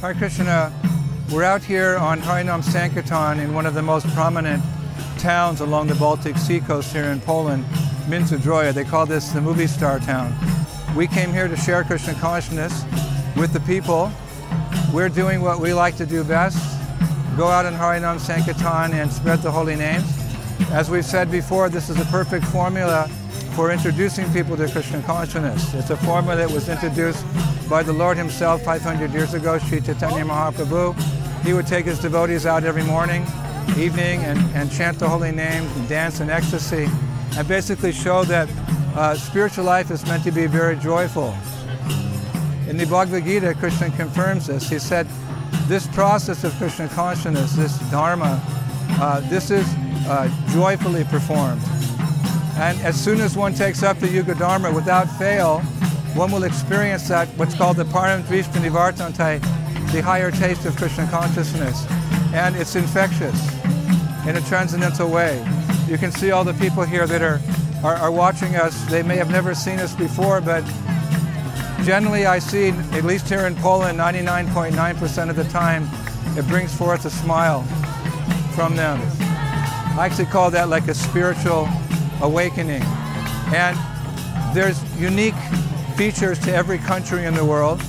Hare Krishna, we're out here on Harinam Sankirtan in one of the most prominent towns along the Baltic Sea coast here in Poland, Międzyzdroje. They call this the movie star town. We came here to share Krishna consciousness with the people. We're doing what we like to do best, go out in Harinam Sankirtan and spread the holy names. As we've said before, this is a perfect formula for introducing people to Krishna consciousness. It's a formula that was introduced by the Lord himself 500 years ago, Sri Chaitanya Mahaprabhu. He would take his devotees out every morning, evening, and, and chant the holy names and dance in ecstasy, and basically show that uh, spiritual life is meant to be very joyful. In the Bhagavad Gita, Krishna confirms this. He said, this process of Krishna consciousness, this dharma, uh, this is uh, joyfully performed. And as soon as one takes up the Yuga Dharma without fail, one will experience that, what's called the Param Drishta Nivartante, the higher taste of Krishna consciousness. And it's infectious in a transcendental way. You can see all the people here that are, are, are watching us. They may have never seen us before, but generally I see, at least here in Poland, 99.9% of the time, it brings forth a smile from them. I actually call that like a spiritual awakening. And there's unique features to every country in the world.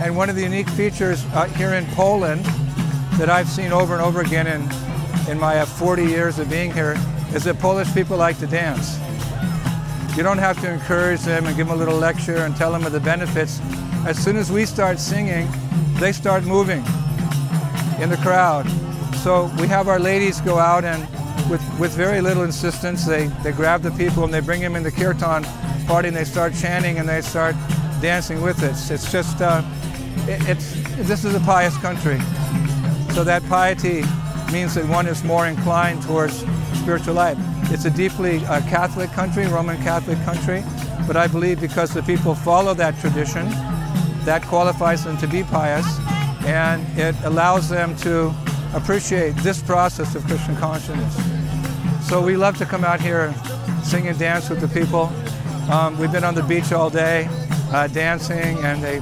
And one of the unique features uh, here in Poland that I've seen over and over again in, in my uh, 40 years of being here is that Polish people like to dance. You don't have to encourage them and give them a little lecture and tell them of the benefits. As soon as we start singing, they start moving in the crowd. So we have our ladies go out and with, with very little insistence, they, they grab the people and they bring them in the kirtan party and they start chanting and they start dancing with it. It's just, uh, it, it's, this is a pious country. So that piety means that one is more inclined towards spiritual life. It's a deeply uh, Catholic country, Roman Catholic country, but I believe because the people follow that tradition, that qualifies them to be pious, and it allows them to appreciate this process of Krishna consciousness. So we love to come out here and sing and dance with the people. Um, we've been on the beach all day uh, dancing and they,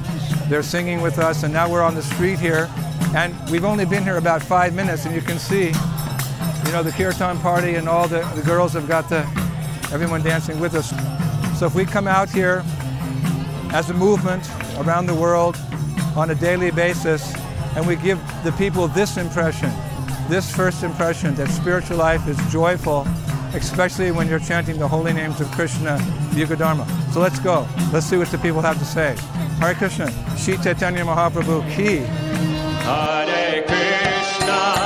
they're singing with us and now we're on the street here and we've only been here about five minutes and you can see you know, the kirtan party and all the, the girls have got the, everyone dancing with us. So if we come out here as a movement around the world on a daily basis and we give the people this impression, this first impression that spiritual life is joyful, especially when you're chanting the holy names of Krishna, Yuga Dharma. So let's go. Let's see what the people have to say. Hare Krishna. Shri Chaitanya Mahaprabhu ki. Hare Krishna.